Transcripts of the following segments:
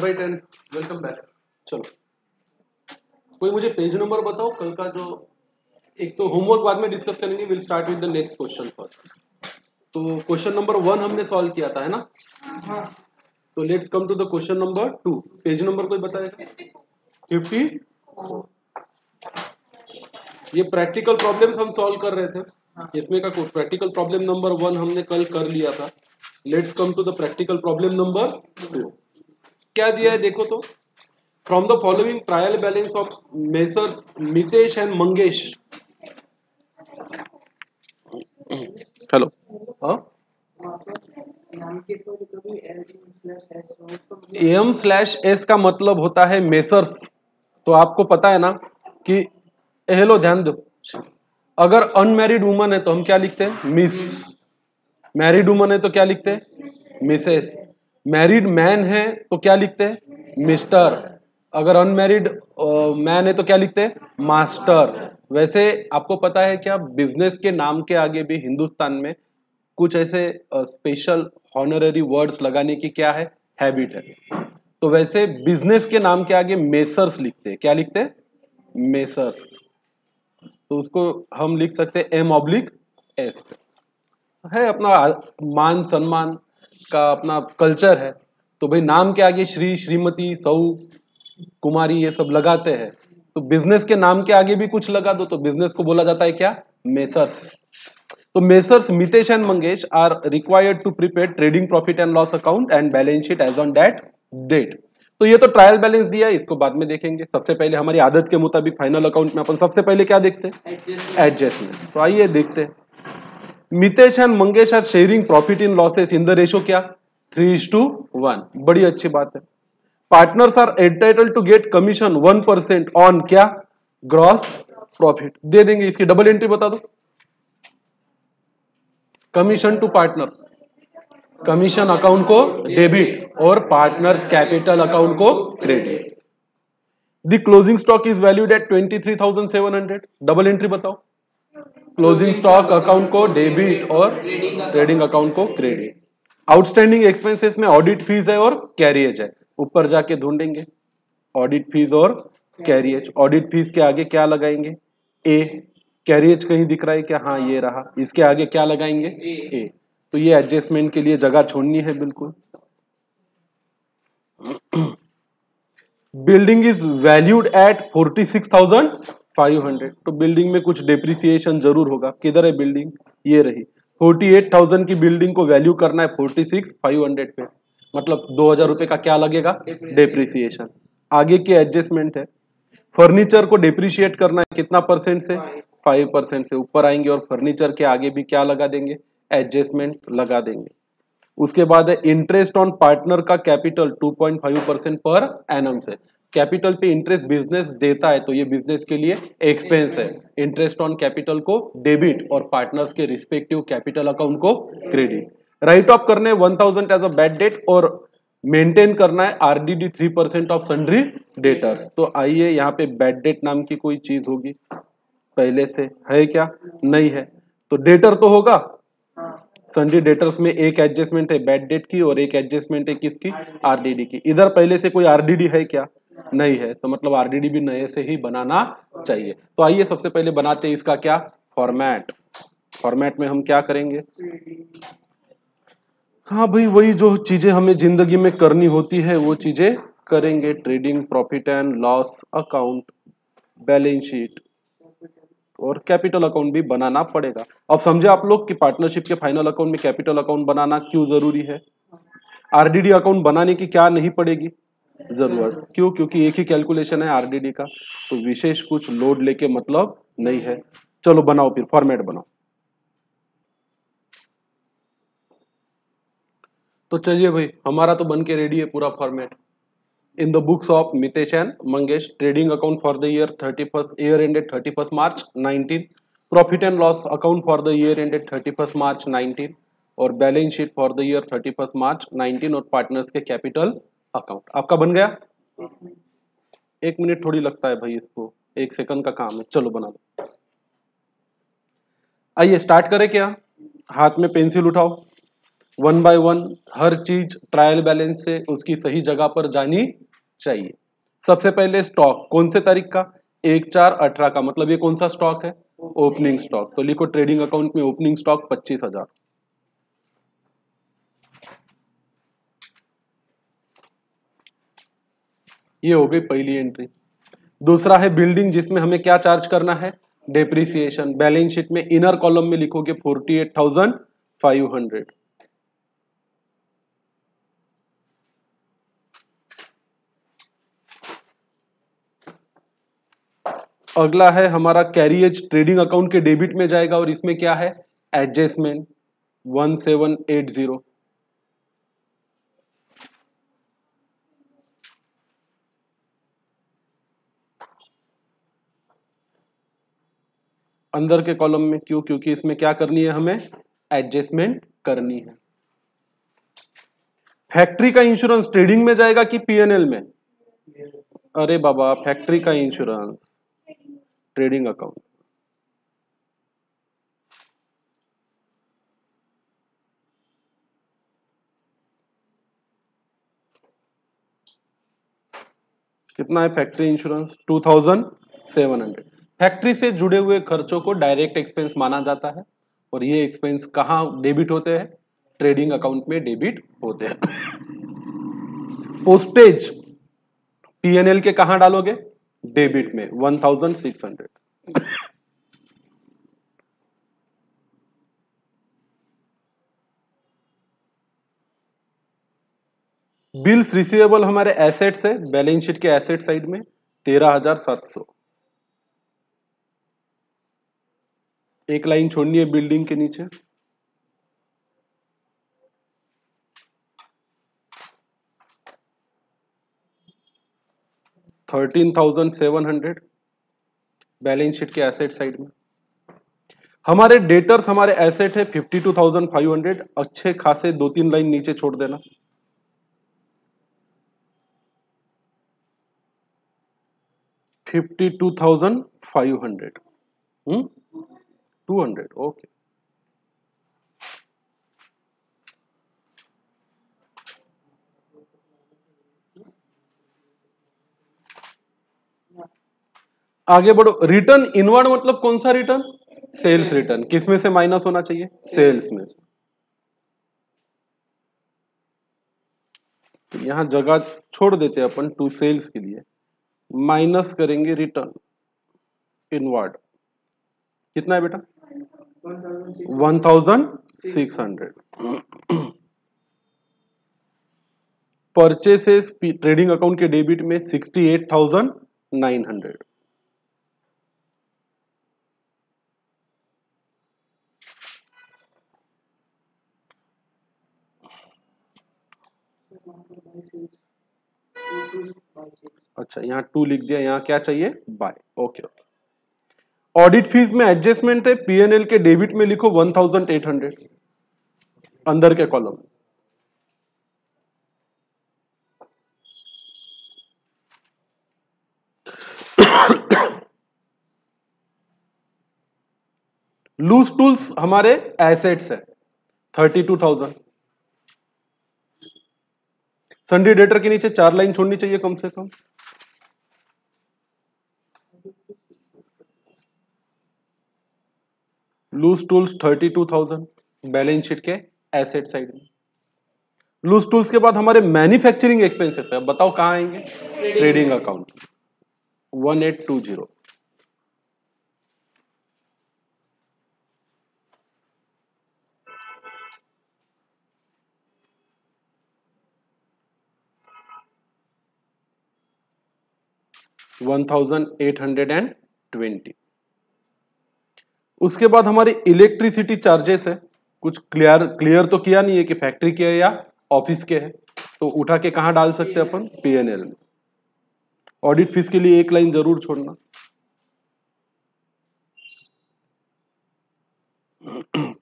All right and welcome back चलो। कोई मुझे पेज नंबर बताओ? कल का जो एक तो होमवर्क बाद में डिस्कस करेंगे will start with the next question first तो क्वेश्चन नंबर वन हमने सॉल्व किया था है ना? तो let's come to the question number two page number कोई बताएगा? फिफ्टी ये प्रैक्टिकल प्रॉब्लम्स हम सॉल्व कर रहे थे। इसमें का प्रैक्टिकल प्रॉब्लम नंबर वन हमने कल कर लिया था। Let's come to the practical problem number two क्या दिया है? देखो तो। From the following trial balance of Messrs Mitesh and Mangesh hello M slash S का मतलब होता है मेसर्स तो आपको पता है ना कि हेलो ध्यान दो। अगर अनमैरिड वुमन है तो हम क्या लिखते हैं? मिस मैरिड वुमन है तो क्या लिखते हैं? मिसेस मैरिड मैन है तो क्या लिखते हैं? मिस्टर अगर अनमैरिड मैन है तो क्या लिखते हैं? मास्टर वैसे आपको पता है क्या बिज़नेस के नाम के आगे भी हिंदुस्तान में कुछ ऐसे स्पेशल हॉनररी वर्ड्स लगाने की क्या है? हैबिट है। तो वैसे बिज़नेस के नाम के आगे मेसर्स लिखते हैं। क्या लिखते हैं? मेसर्स तो उसको हम लिख सकते हैं एम ऑब्लिक एस है अपना मान, सम्मान का अपना कल्चर है तो भाई नाम के आगे श्री, श्रीमती, सऊ, कुमारी ये सब लगाते हैं। तो बिज़नेस के नाम के आगे भी कुछ लगा दो तो बिज़नेस को बोला जाता है क्या? मेसर्स तो Messrs Mitesh and Mangesh are required to prepare trading profit and loss account and balance sheet as on that date तो ये तो ट्रायल बैलेंस दिया है, इसको बाद में देखेंगे। सबसे पहले हमारी आदत के मुताबिक फाइनल अकाउंट में अपन सबसे पहले क्या देखते हैं? एडजस्टमेंट तो आइए देखते हैं। Mitesh and Mangesh are sharing profit in losses in the ratio क्या? Three is to one. बड़ी अच्छी बात है। Partners are entitled to get commission one percent on क्या? Gross profit. दे देंगे इसकी डबल एंट्री बता दो। Commission to partner. Commission account को डेबिट और पार्टनर्स कैपिटल अकाउंट को credit. The closing stock is valued at twenty three thousand seven hundred. Double entry बताओ। Closing stock account को डेबिट और ट्रेडिंग अकाउंट को credit outstanding expenses में audit fees है और कैरियज है. ऊपर जाके ढूंढेंगे. ऑडिट फ़ीस और कैरियज ऑडिट फ़ीस के आगे क्या लगाएँगे? ए कैरियज कहीं दिख रहा है क्या? हाँ ये रहा. इसके आगे क्या लगाएँगे? ए तो ये एडजस्टमेंट के लिए जगह छोड़नी है बिल्कुल. Building is valued at forty six thousand five hundred तो बिल्डिंग में कुछ डेप्रिसिएशन ज़रूर होगा। किधर है बिल्डिंग ये रही। फोर्टी एट थाउज़ेंड की बिल्डिंग को वैल्यू करना है फोर्टी सिक्स फाइव हंड्रेड पे। मतलब दो हज़ार रुपए का क्या लगेगा? डेप्रिसिएशन आगे की एडजस्टमेंट है। फर्नीचर को डेप्रिशिएट करना है कितना परसेंट से? फाइव परसेंट से ऊपर आएँगे और फर्नीचर के आगे भी क्या लगा देंगे? एडजस्टमेंट लगा देंगे। उसके बाद है इंटरेस्ट ऑन पार्टनर का कैपिटल 2.5 परसेंट पर एनम से। कैपिटल पे इंटरेस्ट बिज़नेस देता है तो ये बिज़नेस के लिए एक्सपेंस है। इंटरेस्ट ऑन कैपिटल को डेबिट और पार्टनर्स के रिस्पेक्टिव कैपिटल अकाउंट को क्रेडिट राइट ऑफ़ करने one thousand as a bad debt और मेंटेन करना है RDD three percent of sundry debtors तो आइए यहाँ पे बैड डेट नाम की कोई चीज़ होगी। पहले से है क्या? नहीं है। तो डेटर तो होगा? संडे डेटर्स में एक एडजस्टमेंट है बैड डेट की और एक एडजस्टमेंट है किसकी? आरडीडी की। इधर पहले से कोई आरडीडी है क्या? नहीं है तो मतलब आरडीडी भी नए से ही बनाना चाहिए। तो आइए सबसे पहले बनाते हैं इसका क्या? फॉर्मेट फॉर्मेट में हम क्या करेंगे? हाँ भाई, वही जो चीज़ें हमें ज़िंदगी में करनी होती है, वो चीज़ें करेंगे। Trading profit and loss account balance sheet और कैपिटल अकाउंट भी बनाना पड़ेगा। अब समझे आप लोग कि पार्टनरशिप के फाइनल अकाउंट में कैपिटल अकाउंट बनाना क्यों ज़रूरी है? आरडीडी अकाउंट बनाने की क्या नहीं पड़ेगी? ज़रूरत। हम्म। क्यों? क्योंकि एक ही कैलकुलेशन है आरडीडी का। तो विशेष कुछ लोड लेके मतलब नहीं है। चलो बनाओ फिर फॉर्मेट बनाओ। तो चलिए भाई हमारा तो बन के रेडी है पूरा format in the books of Mitesh and Mangesh trading account for the year thirty year ended thirty first March nineteen profit and loss account for the year ended thirty first March nineteen और balance sheet for the year thirty March nineteen और partners के capital account आपका बन गया? एक minute थोड़ी लगता है भाई इसको। एक सेकंड का काम है। चलो बना दो। आइए स्टार्ट करें क्या? हाथ में पेंसिल उठाओ। वन बाय वन हर चीज़ ट्रायल बैलेंस से उसकी सही जगह पर जानी चाहिए। सबसे पहले स्टॉक कौन से तारीख का? एक चार अठारह का मतलब ये कौन सा स्टॉक है? ओपनिंग स्टॉक तो लिखो ट्रेडिंग अकाउंट में ओपनिंग स्टॉक पच्चीस हज़ार। ये हो गई पहली एंट्री दूसरा है बिल्डिंग जिसमें हमें क्या चार्ज करना है? डेप्रिसिएशन बैलेंस शीट में इनर कॉलम में लिखोगे forty eight thousand five hundred अगला है हमारा कैरिएज ट्रेडिंग अकाउंट के डेबिट में जाएगा और इसमें क्या है? Adjustment one seven eight zero अंदर के कॉलम में क्यों? क्योंकि इसमें क्या करनी है हमें? एडजस्टमेंट करनी है। फैक्ट्री का इंश्योरेंस ट्रेडिंग में जाएगा कि पीएनएल में? अरे बाबा फैक्ट्री का इंश्योरेंस ट्रेडिंग अकाउंट कितना है factory insurance two thousand seven hundred factory से जुड़े हुए खर्चों को डायरेक्ट एक्सपेंस माना जाता है और ये एक्सपेंस कहाँ डेबिट होते हैं? ट्रेडिंग अकाउंट में डेबिट होते हैं। पोस्टेज पीएनएल के कहा डालोगे? डेबिट में one thousand six hundred bills receivable हमारे एसेट्स है, बैलेंस शीट के एसेट साइड में तेरह हज़ार सात सौ। एक लाइन छोड़नी है बिल्डिंग के नीचे। Thirteen thousand seven hundred balance sheet के एसेट साइड में। हमारे डेटर्स हमारे एसेट है fifty two thousand five hundred अच्छे खासे दो तीन लाइन नीचे छोड़ देना। Fifty two thousand five hundred two hundred okay आगे बढ़ो रिटर्न इनवर्ड मतलब कौन सा रिटर्न सेल्स रिटर्न किसमें से माइनस होना चाहिए? सेल्स में से। तो यहाँ जगह छोड़ देते अपन टू सेल्स के लिए। माइनस करेंगे रिटर्न इनवर्ड कितना है बेटा? One thousand six hundred purchases trading account के डेबिट में sixty eight thousand nine hundred अच्छा यहाँ टू लिख दिया, यहाँ क्या चाहिए? By okay okay audit fees में एडजस्टमेंट है पीएनएल के डेबिट में लिखो वन थाउज़ेंड एट हंड्रेड अंदर के कॉलम लूज टूल्स हमारे एसेट्स है thirty two thousand sundry debtor के नीचे चार लाइन छोड़नी चाहिए कम से कम। Loose tools thirty two thousand balance sheet के एसेट साइड में। लूज टूल्स के बाद हमारे मैन्युफैक्चरिंग एक्सपेंसेस है। बताओ कहाँ आएँगे? Trading account one eight two zero one thousand eight hundred and twenty उसके बाद हमारी इलेक्ट्रिसिटी चार्जेस है। कुछ क्लियर क्लियर तो किया नहीं है कि फैक्ट्री के है या ऑफ़िस के है। तो उठा के कहा डाल सकते हैं अपन? पीएनएल में। ऑडिट फ़ीस के लिए एक लाइन ज़रूर छोड़ना।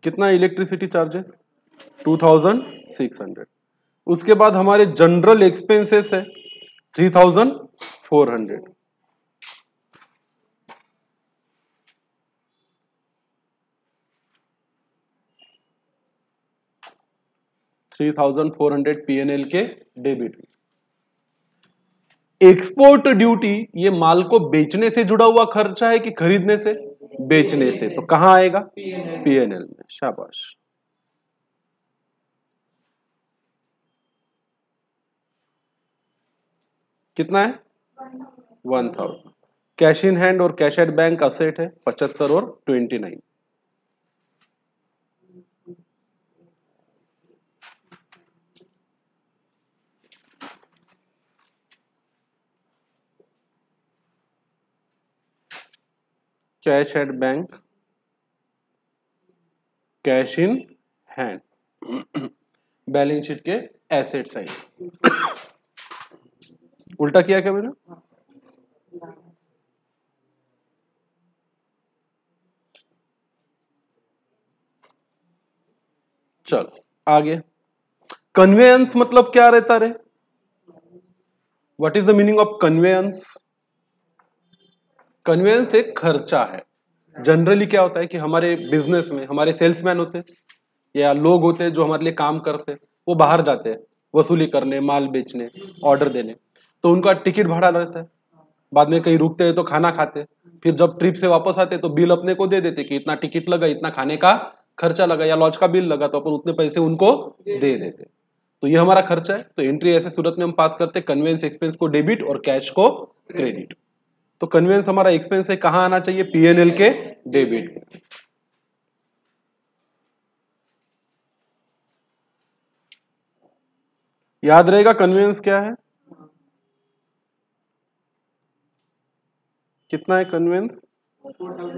कितना इलेक्ट्रिसिटी चार्जेस 2600 उसके बाद हमारे जनरल एक्सपेंसेस है। 3400 three thousand four hundred PNL के डेबिट एक्सपोर्ट ड्यूटी ये माल को बेचने से जुड़ा हुआ खर्चा है कि खरीदने से? बेचने से। तो कहाँ आएगा? पीएनएल में। शाबाश। कितना है? One thousand. Cash in hand और कैश एट बैंक असेट है पचहत्तर और twenty nine. Cash at bank cash in hand balance sheet के एसेट साइड उल्टा किया क्या मैंने? चलो, आगे। कन्वेयंस मतलब क्या रहता रे what is the meaning of conveyance conveyance एक खर्चा है। जनरली क्या होता है कि हमारे बिज़नेस में, हमारे सेल्समैन होते या लोग होते जो हमारे लिए काम करते वो बाहर जाते हैं, वसूली करने, माल बेचने ऑर्डर देने। तो उनका टिकट भाड़ा रहता है। बाद में कहीं रुकते हैं तो खाना खाते फिर जब ट्रिप से वापस आते तो बिल अपने को दे देते कि इतना टिकट लगा, इतना खाने का खर्चा लगा, या लॉज का बिल लगा तो अपन उतने पैसे उनको दे देते तो ये हमारा खर्चा है। तो एंट्री ऐसे सूरत में हम पास करते कन्वेंस एक्सपेंस को डेबिट और कैश को क्रेडिट तो कन्वेंस हमारा एक्सपेंस है, कहाँ आना चाहिए? पीएनएल के डेबिट याद रहेगा कन्वेंस क्या है? कितना है conveyance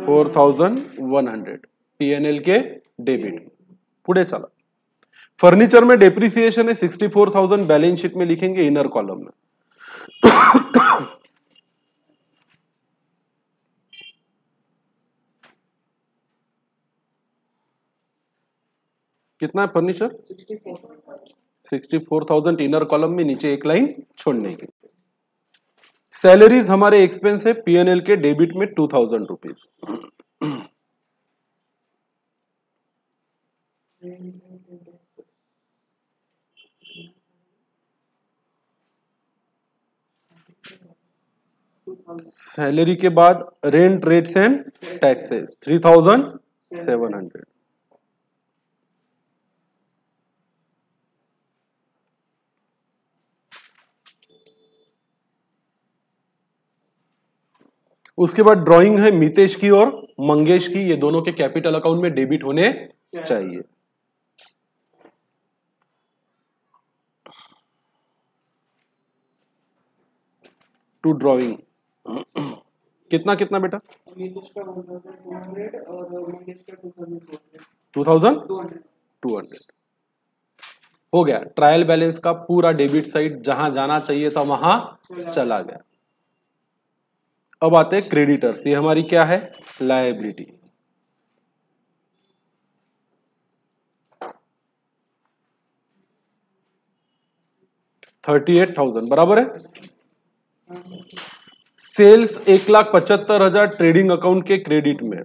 four thousand one hundred PNL के डेबिट पुढे चला। फर्नीचर में डेप्रिसिएशन है sixty four thousand balance sheet में लिखेंगे इनर कॉलम में। कितना है furniture? Sixty four thousand inner column में नीचे एक लाइन छोड़ने की सैलरीज हमारे एक्सपेंस है पीएनएल के डेबिट में टू थाउज़ेंड रुपीज़ सैलरी के बाद rent rates and taxes three thousand seven hundred उसके बाद ड्राइंग है मितेश की और मंगेश की। ये दोनों के कैपिटल अकाउंट में डेबिट होने चाहिए। टू ड्राइंग कितना कितना बेटा? टू थाउज़ेंड टू हंड्रेड हो गया। ट्रायल बैलेंस का पूरा डेबिट साइड जहाँ जाना चाहिए था वहाँ चला गया। अब आते हैं क्रेडिटर्स ये हमारी क्या है? लाइबिलिटी थर्टी एट थाउज़ेंड बराबर है? सेल्स एक लाख पचहत्तर हज़ार ट्रेडिंग अकाउंट के क्रेडिट में।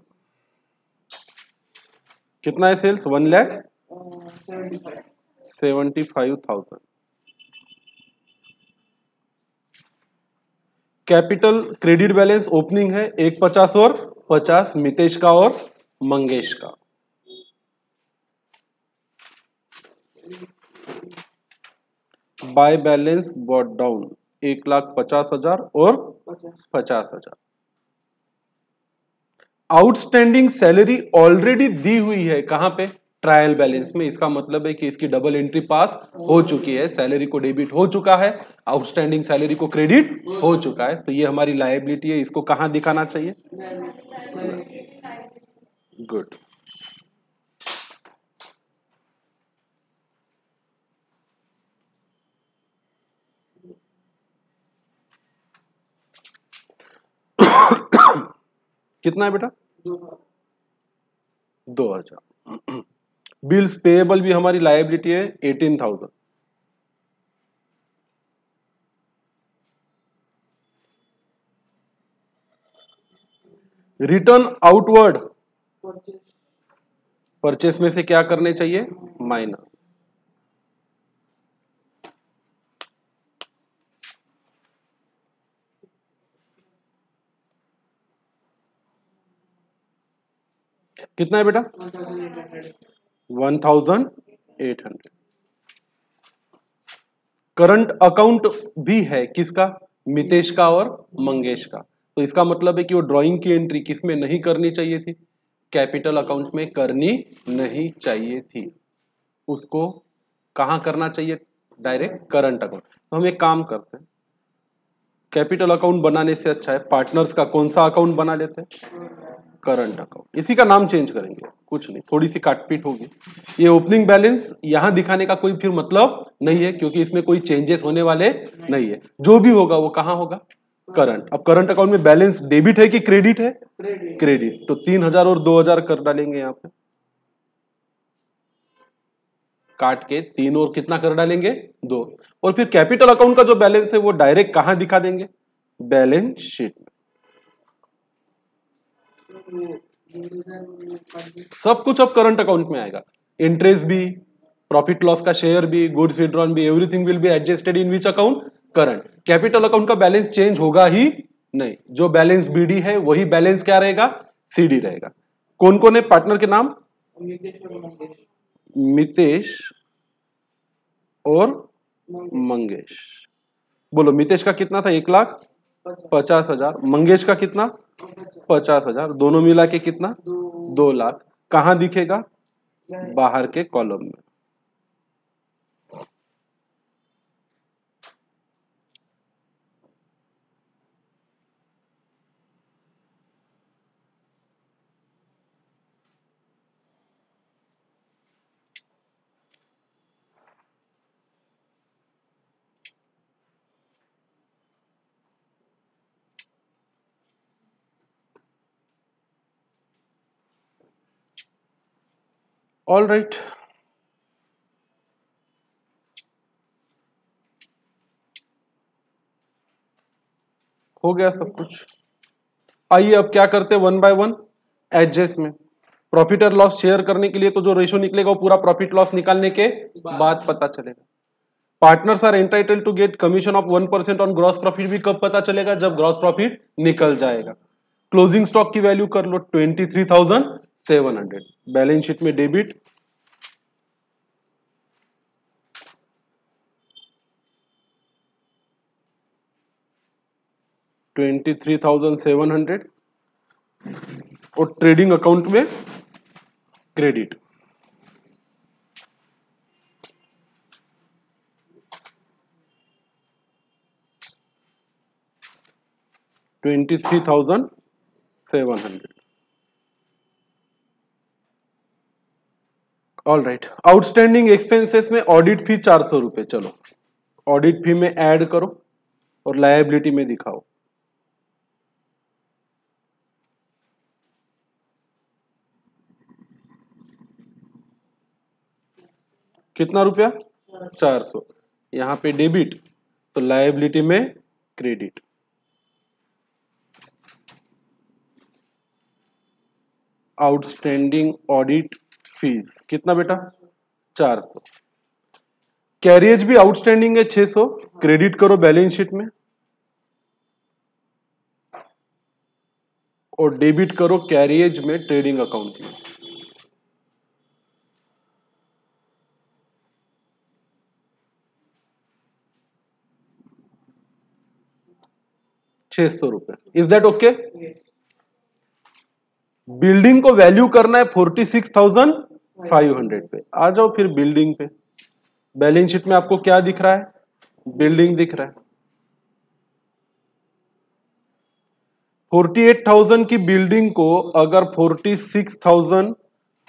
कितना है sales one lakh seventy five thousand. Capital credit balance opening है एक पचास और, पचास मितेश का और मंगेश का। बाय बैलेंस बॉट डाउन, एक लाख पचास हज़ार और पचास हज़ार। आउटस्टैंडिंग सैलरी ऑलरेडी दी हुई है, कहाँ पे? ट्रायल बैलेंस में। इसका मतलब है कि इसकी डबल एंट्री पास हो चुकी है। सैलरी को डेबिट हो चुका है। आउटस्टैंडिंग सैलरी को क्रेडिट हो चुका है। तो ये हमारी लाइबिलिटी है। इसको कहाँ दिखाना चाहिए? गुड कितना है बेटा? दो हज़ार। बिल्स पेएबल भी हमारी लाइबिलिटी है eighteen thousand return outward purchase में से क्या करने चाहिए? माइनस कितना है बेटा? One thousand eight hundred current account भी है किसका? मितेश का और मंगेश का। तो इसका मतलब है कि वो ड्राइंग की एंट्री किसमें नहीं करनी चाहिए थी? कैपिटल अकाउंट में करनी नहीं चाहिए थी। उसको कहाँ करना चाहिए? डायरेक्ट करंट अकाउंट तो हम एक काम करते हैं। कैपिटल अकाउंट बनाने से अच्छा है। पार्टनर्स का कौन सा अकाउंट बना लेते हैं? करंट अकाउंट इसी का नाम चेंज करेंगे। कुछ नहीं थोड़ी सी काटपीट होगी। ये ओपनिंग बैलेंस यहाँ दिखाने का कोई फिर मतलब नहीं है क्योंकि इसमें कोई चेंजेस होने वाले नहीं नहीं है। जो भी होगा वो कहाँ होगा? करंट अब करंट अकाउंट में बैलेंस डेबिट है कि क्रेडिट है? क्रेडिट तो तीन हज़ार और दो हज़ार कर डालेंगे यहाँ पे। काट के तीन और कितना कर डालेंगे? दो। और फिर कैपिटल अकाउंट का जो बैलेंस है वो डायरेक्ट कहाँ दिखा देंगे? बैलेंस शीट में। सब कुछ अब करंट अकाउंट में आएगा। इंटरेस्ट भी प्रॉफिट लॉस का शेयर भी गुड्स विड्रॉन भी everything will be adjusted in which account current capital account का बैलेंस चेंज होगा ही नहीं। जो बैलेंस बीडी है, वही बैलेंस क्या रहेगा? सीडी रहेगा। कौन कौन है? पार्टनर के नाम? मितेश और मंगेश। बोलो, मितेश का कितना था? एक लाख पचास हज़ार। मंगेश का कितना? पचास हज़ार। दोनों मिला के कितना? दो लाख। कहाँ दिखेगा? बाहर के कॉलम में। ऑल राइट हो गया सब कुछ। आइए अब क्या करते हैं वन बाय वन एडजस्ट में। प्रॉफिट और लॉस शेयर करने के लिए तो जो रेशो निकलेगा वो पूरा प्रॉफिट लॉस निकालने के बाद। पता चलेगा। Partners are entitled to get commission of one percent on gross profit भी कब पता चलेगा? जब ग्रॉस प्रॉफिट निकल जाएगा। क्लोजिंग स्टॉक की वैल्यू कर लो twenty three thousand seven hundred. Balance sheet में debit. Twenty three thousand seven hundred. और ट्रेडिंग अकाउंट में credit. Twenty three thousand seven hundred. All right outstanding expenses में ऑडिट फ़ी चार सौ रुपए, चलो। ऑडिट फ़ी में ऐड करो और लाइबिलिटी में दिखाओ। कितना रुपया? चार सौ। यहाँ पे डेबिट तो लाइबिलिटी में क्रेडिट आउटस्टैंडिंग ऑडिट फ़ीस कितना बेटा? चार सौ। कैरियज भी आउटस्टैंडिंग है छह सौ। क्रेडिट करो बैलेंस शीट में। और डेबिट करो कैरियज में ट्रेडिंग अकाउंट में। छह सौ रुपए। इज़ दैट ओके बिल्डिंग को वैल्यू करना है forty six thousand five hundred पे। आ जाओ फिर बिल्डिंग पे। बैलेंस शीट में आपको क्या दिख रहा है? बिल्डिंग दिख रहा है। फोर्टी एट थाउज़ेंड की बिल्डिंग को अगर forty six thousand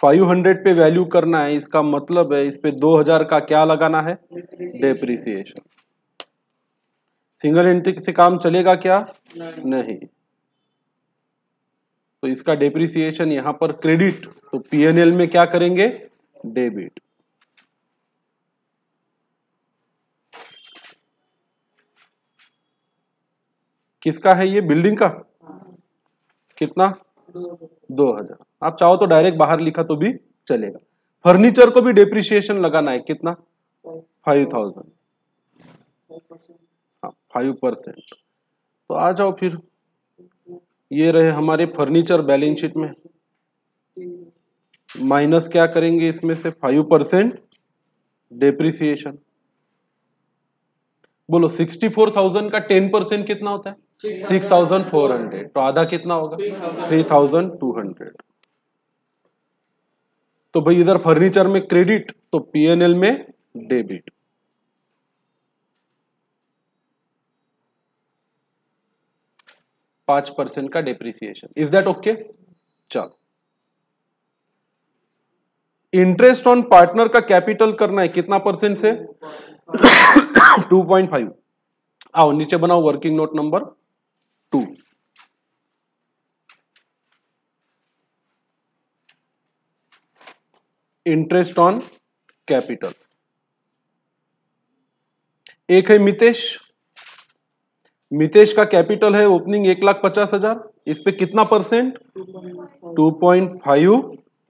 five hundred पे वैल्यू करना है इसका मतलब है इस पे दो हज़ार का क्या लगाना है? डेप्रिसिएशन सिंगल एंट्री से काम चलेगा क्या? नहीं, नहीं। तो इसका डेप्रिसिएशन यहाँ पर क्रेडिट तो पीएनएल में क्या करेंगे? डेबिट किसका है ये? बिल्डिंग का? कितना? दो हज़ार। आप चाहो तो डायरेक्ट बाहर लिखा तो भी चलेगा। फर्नीचर को भी डेप्रिसिएशन लगाना है। कितना? फाइव थाउज़ेंड फाइव परसेंट तो आ जाओ फिर। ये रहे हमारे फर्नीचर बैलेंस शीट में। माइनस क्या करेंगे इसमें से? Five percent depreciation. बोलो, सिक्सटी फोर थाउज़ेंड का टेन परसेंट कितना होता है? Six thousand four hundred. तो आधा कितना होगा? Three thousand two hundred. तो भाई इधर फर्नीचर में क्रेडिट तो पीएनएल में डेबिट। पाँच परसेंट का डेप्रिसिएशन इज़ दैट ओके चलो. इंटरेस्ट ऑन पार्टनर का कैपिटल करना है, कितना परसेंट से? 2.5 आओ, नीचे बनाओ working note number two interest on capital एक है मितेश मितेश का कैपिटल है ओपनिंग एक लाख पचास हज़ार। इस पे कितना percent two point five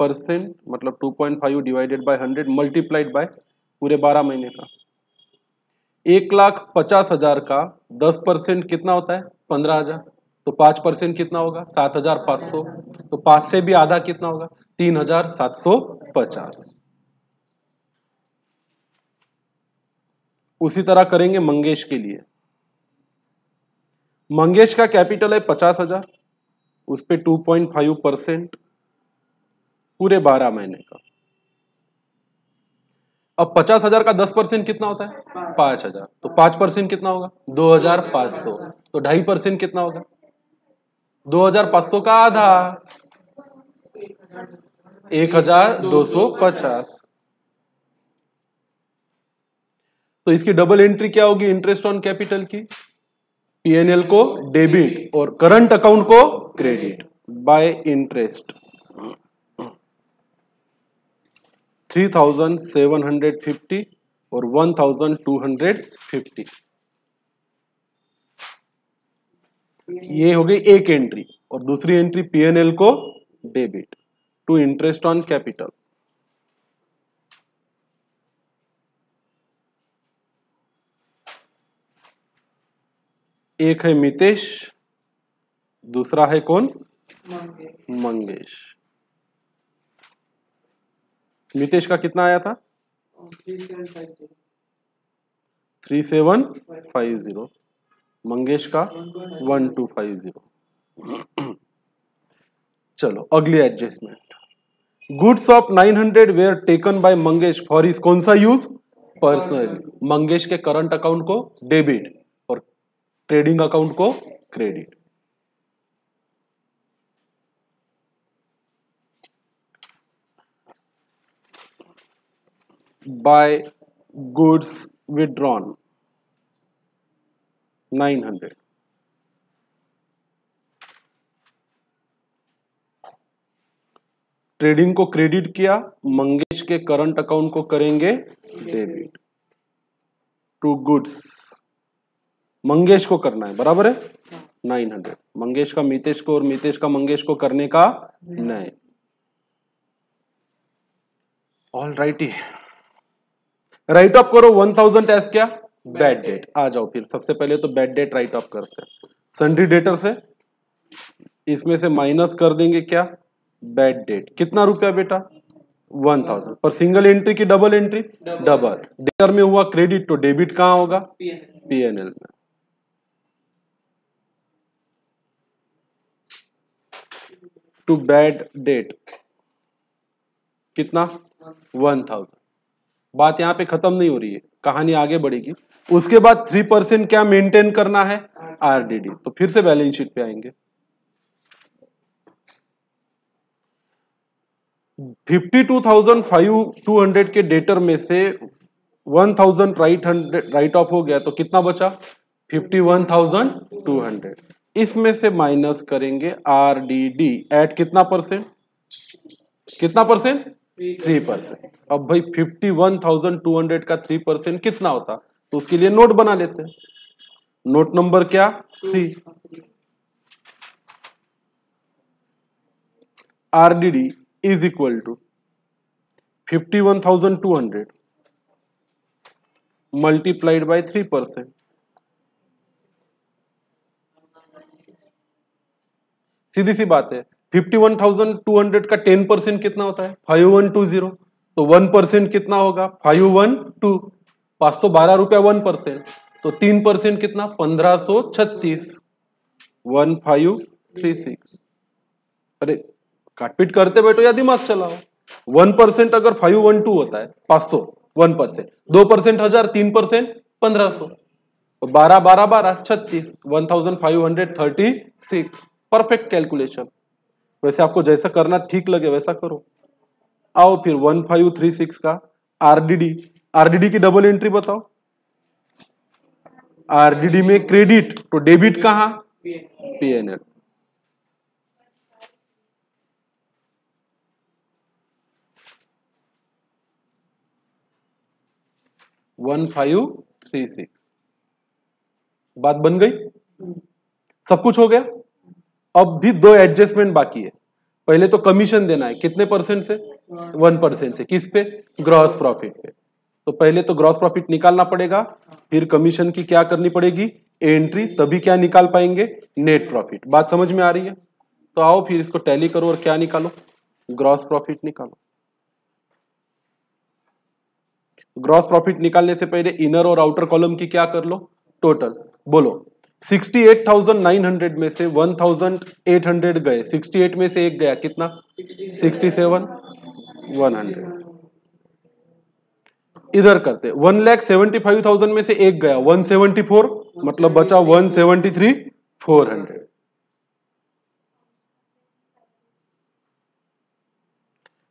percent मतलब two point five divided by hundred multiplied by पूरे बारह महीने का। एक लाख पचास हज़ार का दस परसेंट कितना होता है? पंद्रह हज़ार। तो पाँच परसेंट कितना होगा? सात हज़ार पाँच सौ। तो पाँच से भी आधा कितना होगा? तीन हज़ार सात सौ पचास। उसी तरह करेंगे मंगेश के लिए। मंगेश का कैपिटल है पचास हज़ार उस पर टू पॉइंट फाइव परसेंट पूरे बारह महीने का। अब पचास हज़ार का दस परसेंट कितना होता है? पाँच हज़ार। तो पाँच परसेंट कितना होगा? दो हज़ार पाँच सौ। तो ढाई परसेंट कितना होगा? दो हज़ार पाँच सौ का आधा। एक हज़ार दो सौ पचास। तो इसकी डबल एंट्री क्या होगी? इंटरेस्ट ऑन कैपिटल की। पीएनएल को डेबिट और करंट अकाउंट को credit by interest three thousand seven hundred fifty और one thousand two hundred fifty ये हो गई एक एंट्री और दूसरी एंट्री पीएनएल को debit to interest on capital एक है मितेश दूसरा है कौन? मंगेश। मितेश का कितना आया था? Three seven five zero. Mangesh का वन टू फाइव ज़ीरो। चलो अगली adjustment goods of 900 were taken by Mangesh for is कौन सा यूज़ पर्सनली मंगेश के करंट अकाउंट को डेबिट ट्रेडिंग अकाउंट को credit. by goods withdrawn 900 trading को क्रेडिट किया, मंगेश के करंट अकाउंट को करेंगे डेबिट। To goods. मंगेश को करना है बराबर है? 900 मंगेश का मितेश को और मितेश का मंगेश को करने का नहीं ऑल राइटी राइट ऑफ़ करो वन थाउज़ेंड एस क्या? बैड डेट आ जाओ फिर सबसे पहले तो बैड डेट राइट ऑफ़ करते हैं। सन्ड्री डेटर से इसमें से माइनस कर देंगे क्या? बैड डेट कितना रुपया बेटा? वन थाउज़ेंड पर सिंगल एंट्री की डबल एंट्री डबल डेटर में हुआ क्रेडिट तो डेबिट कहाँ होगा? पीएनएल में। टू बैड डेट कितना? वन थाउज़ेंड बात यहाँ पे खत्म नहीं हो रही है। कहानी आगे बढ़ेगी। उसके बाद थ्री परसेंट क्या मेंटेन करना है? आरडीडी तो फिर से बैलेंस शीट पे आएँगे। Fifty two thousand five two hundred के डेटर में से one thousand write hundred write off हो गया। तो कितना बचा? Fifty one thousand two hundred इसमें से माइनस करेंगे आर डी डी। एट कितना परसेंट कितना परसेंट थ्री परसेंट अब भाई fifty one thousand two hundred का थ्री परसेंट कितना होता? तो उसके लिए नोट बना लेते हैं। नोट नंबर क्या? Three RDD is equal to fifty one thousand two hundred multiplied by three percent सीधी सी बात है। Fifty one thousand two hundred का टेन परसेंट कितना होता है? फाइव वन टू ज़ीरो तो वन परसेंट कितना होगा? फाइव वन टू पाँच सौ बारह रुपया वन परसेंट तो तीन परसेंट कितना? पंद्रह सौ छत्तीस। वन फाइव थ्री सिक्स अरे, काटपीट करते बैठो या दिमाग चलाओ। वन परसेंट अगर फाइव वन टू होता है, पाँच सौ वन परसेंट दो परसेंट हज़ार, तीन परसेंट पंद्रह सौ। तो बारह बारह बारह, छत्तीस। One thousand five hundred thirty six perfect calculation. वैसे आपको जैसा करना ठीक लगे, वैसा करो। आओ फिर वन फाइव थ्री सिक्स का आरडीडी। आरडीडी की डबल एंट्री बताओ। आरडीडी में क्रेडिट तो डेबिट कहाँ? PNL one five three six. बात बन गई? सब कुछ हो गया? अब भी दो एडजस्टमेंट बाकी है। पहले तो कमीशन देना है। कितने परसेंट से? वन परसेंट से। किस पे? ग्रॉस प्रॉफिट पे। तो पहले तो ग्रॉस प्रॉफिट निकालना पड़ेगा। फिर कमीशन की क्या करनी पड़ेगी? एंट्री तभी क्या निकाल पाएँगे? नेट प्रॉफिट बात समझ में आ रही है? तो आओ फिर इसको टैली करो और क्या निकालो? ग्रॉस प्रॉफिट निकालो। ग्रॉस प्रॉफिट निकालने से पहले इनर और आउटर कॉलम की क्या कर लो? टोटल बोलो। 68,900 में से 1,800 गए। 68 में से एक गया कितना? 67 100 इधर करते one lakh seventy five thousand में से एक गया। 174 मतलब बचा 173 400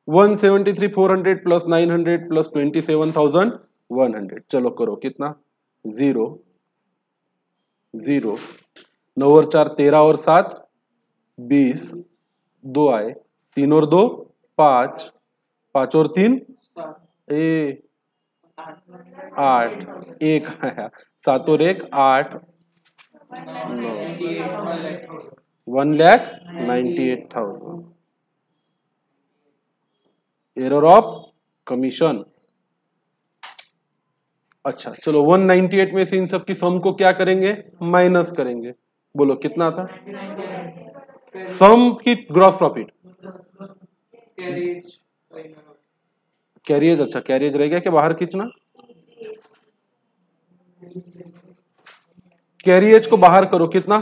one seventy three four hundred plus nine hundred plus twenty seven thousand one hundred. चलो करो कितना? ज़ीरो। ज़ीरो। नौ और चार, तेरह और सात, बीस, दो आए। तीन और दो, पाँच। पाँच और तीन, ए, आठ। एक आया सात और एक, आठ। नौ one lakh ninety eight thousand. Error of commission अच्छा चलो 198 में से इन सब की सम को क्या करेंगे? माइनस करेंगे। बोलो, कितना था? सम की ग्रॉस प्रॉफिट कैरियज अच्छा कैरियज रहेगा क्या बाहर खींचना? कैरियज को बाहर करो, कितना?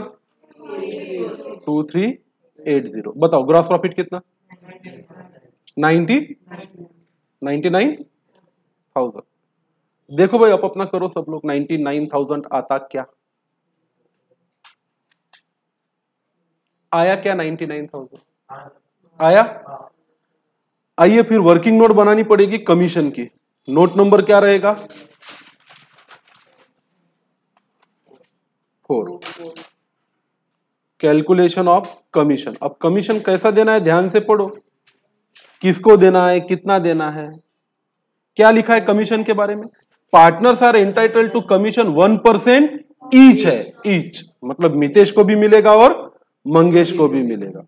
टू थ्री एट ज़ीरो बताओ ग्रॉस प्रॉफिट कितना? नाइन्टी नाइन्टी नाइन थाउज़ेंड देखो भाई, आप अपना करो सब लोग। नाइन्टी नाइन थाउज़ेंड आता क्या? आया क्या नाइन्टी नाइन थाउज़ेंड? आया? आइए फिर वर्किंग नोट बनानी पड़ेगी कमीशन की। नोट नंबर क्या रहेगा? फोर कैलकुलेशन ऑफ़ कमीशन अब कमीशन कैसा देना है? ध्यान से पढ़ो। किसको देना है? कितना देना है? क्या लिखा है कमीशन के बारे में? Partners are entitle to commission one percent each है ईच मतलब मितेश को भी मिलेगा और मंगेश को भी मिलेगा।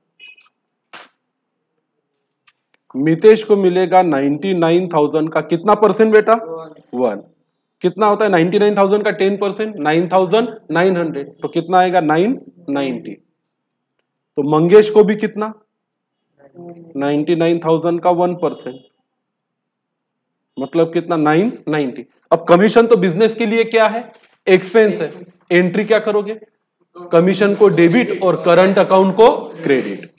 मितेश को मिलेगा नाइन्टी नाइन थाउज़ेंड का। कितना परसेंट बेटा? वन कितना होता है? नाइन्टी नाइन थाउज़ेंड का ten percent? Nine thousand nine hundred. तो कितना आएगा? नाइन नाइनटी तो मंगेश को भी कितना? नाइन्टी नाइन थाउज़ेंड का वन परसेंट। मतलब कितना? Nine, ninety. अब कमीशन तो बिज़नेस के लिए क्या है? एक्सपेंस है। एंट्री क्या करोगे? कमीशन को डेबिट और करंट अकाउंट को क्रेडिट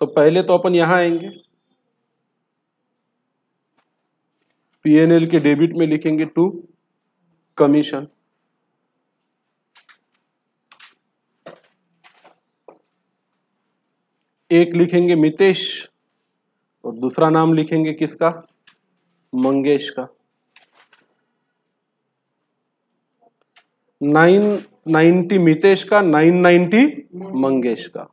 तो पहले तो अपन यहाँ आएँगे। पीएनएल के डेबिट में लिखेंगे टू कमीशन एक लिखेंगे मितेश। और दूसरा नाम लिखेंगे किसका? मंगेश का। नाइन, नाइन्टी मितेश का, नाइन नाइन्टी मंगेश का।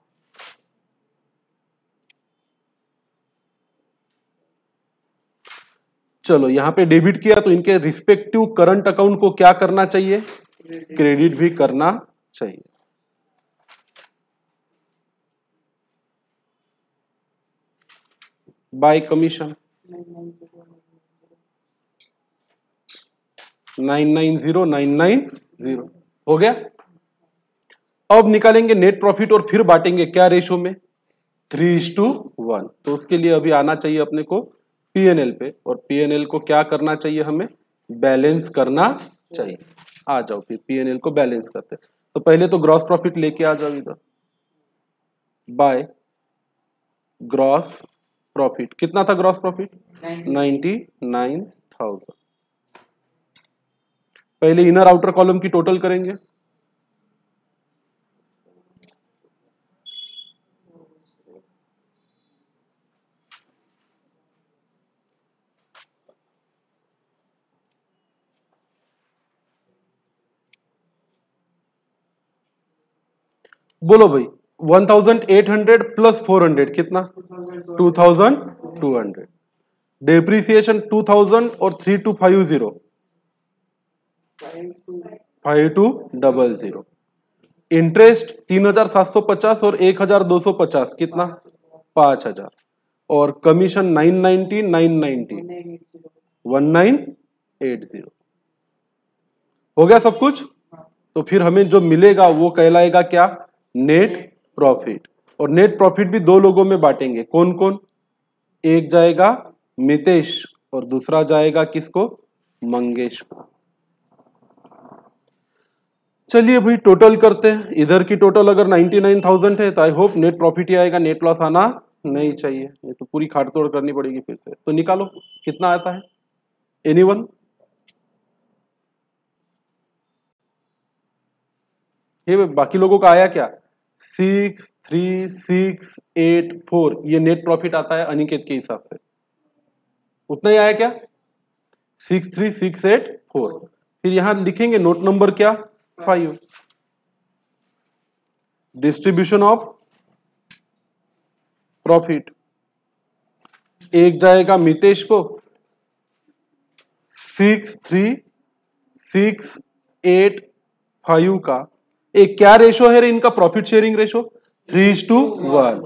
चलो, यहाँ पे डेबिट किया तो इनके रिस्पेक्टिव करंट अकाउंट को क्या करना चाहिए? क्रेडिट भी करना चाहिए। नाइन नाइन ज़ीरो हो गया? अब निकालेंगे नेट प्रॉफिट और फिर बांटेंगे क्या रेशो में? थ्री टू वन तो उसके लिए अभी आना चाहिए अपने को पीएनएल पे और पीएनएल को क्या करना चाहिए हमें? बैलेंस करना चाहिए। आ जाओ फिर पीएनएल को बैलेंस करते तो पहले तो ग्रॉस प्रॉफिट लेके आ जाओ इधर। By gross profit. कितना था gross profit ninety nine thousand पहले इनर आउटर कॉलम की टोटल करेंगे. बोलो भाई. 1800 प्लस 400 कितना? 2200 डेप्रिसिएशन 2000 और 3250 five two double zero interest तीन हज़ार सात सौ पचास और एक हज़ार दो सौ पचास कितना? पाँच हज़ार और commission nine ninety nine ninety one nine eight zero हो गया सब कुछ? तो फिर हमें जो मिलेगा वो कहलाएगा क्या? नेट प्रॉफिट और नेट प्रॉफिट भी दो लोगों में बांटेंगे। कौन कौन एक जाएगा मितेश और दूसरा जाएगा किसको? मंगेश। को चलिए भाई टोटल करते हैं। इधर की टोटल अगर 99,000 है तो आई होप नेट प्रॉफिट ही आएगा। नेट लॉस आना नहीं चाहिए। ये तो पूरी खाट तोड़ करनी पड़ेगी फिर से। तो निकालो। कितना आता है? एनीवन ये बाकी लोगों का आया क्या? Six three six eight four. ये नेट प्रॉफिट आता है अनिकेत के हिसाब से। उतना ही आया क्या? Six three six eight four. फिर यहाँ लिखेंगे नोट नंबर क्या? फाइव डिस्ट्रीब्यूशन ऑफ़ प्रॉफिट एक जाएगा मितेश को। Six three six eight five का। एक क्या रेशो है इनका profit sharing ratio three two one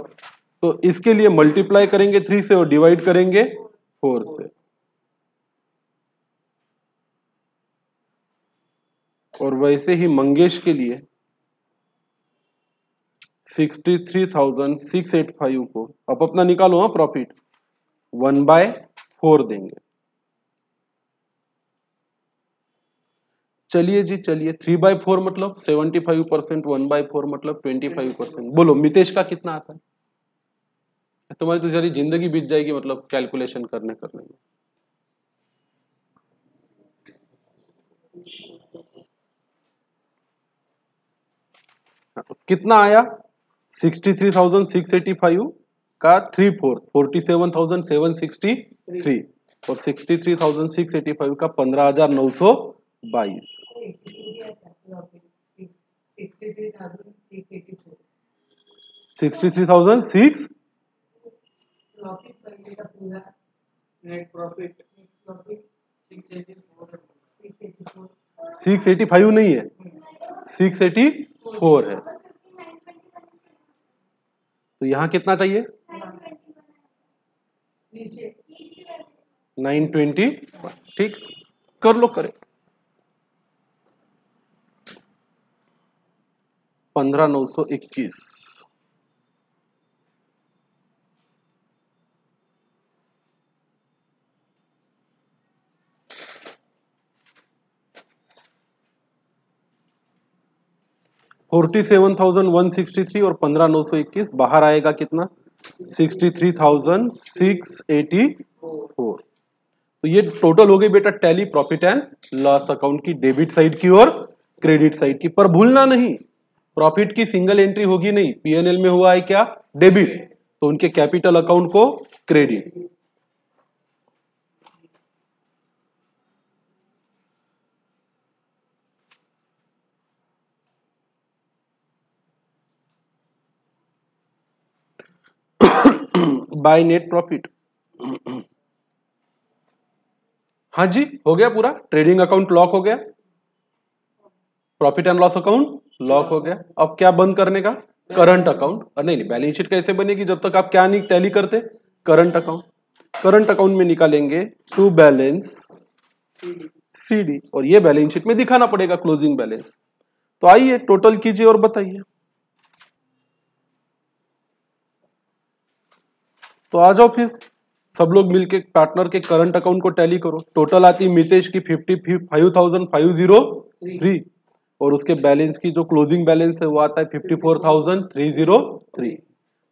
तो इसके लिए मल्टीप्लाई करेंगे थ्री से और डिवाइड करेंगे फोर से। और वैसे ही मंगेश के लिए sixty three thousand six eight five को अब अपना निकालो हाँ प्रॉफिट वन बाय फोर देंगे। चलिए जी, चलिए। थ्री बाय फोर मतलब seventy five percent one by four मतलब ट्वेंटी फाइव परसेंट बोलो, मितेश का कितना आता है? तुम्हारी तो सारी ज़िंदगी बीत जाएगी मतलब कैलकुलेशन करने करने में। कितना आया? Sixty three thousand six eighty five का three four forty seven thousand seven sixty three और sixty three thousand six eighty five का पंद्रह हज़ार नौ सौ बाईस। Sixty three thousand six? Six eighty five नहीं है। सिक्स एटी फोर है। तो यहाँ कितना चाहिए? Nine twenty. ठीक, कर लो, करे। नौ इक्कीस। Forty seven thousand one sixty three और पंद्रह नौ सौ इक्कीस। बाहर आएगा कितना? Sixty three thousand six eighty four. तो ये टोटल हो गई बेटा tally profit and loss account की डेबिट साइड की और क्रेडिट साइड की। पर भूलना नहीं। प्रॉफिट की सिंगल एंट्री होगी नहीं पीएनएल में हुआ है क्या? डेबिट। तो उनके कैपिटल अकाउंट को क्रेडिट। बाय नेट प्रॉफिट हाँ जी, हो गया पूरा? ट्रेडिंग अकाउंट लॉक हो गया। Profit and loss account. Lock हो गया। अब क्या बंद करने का? Current account. नहीं नहीं, बैलेंस शीट कैसे बनेगी जब तक आप क्या नहीं, टैली करते? Current account. करंट अकाउंट में निकालेंगे टू बैलेंस सीडी। और ये बैलेंस शीट में दिखाना पड़ेगा क्लोजिंग बैलेंस। तो आइए, टोटल कीजिए और बताइए। तो आ जाओ फिर। सब लोग मिलके पार्टनर के करंट अकाउंट को टैली करो। टोटल आती मितेश की fifty five thousand five zero three. और उसके बैलेंस की जो क्लोजिंग बैलेंस है, वो आता है fifty four thousand three zero three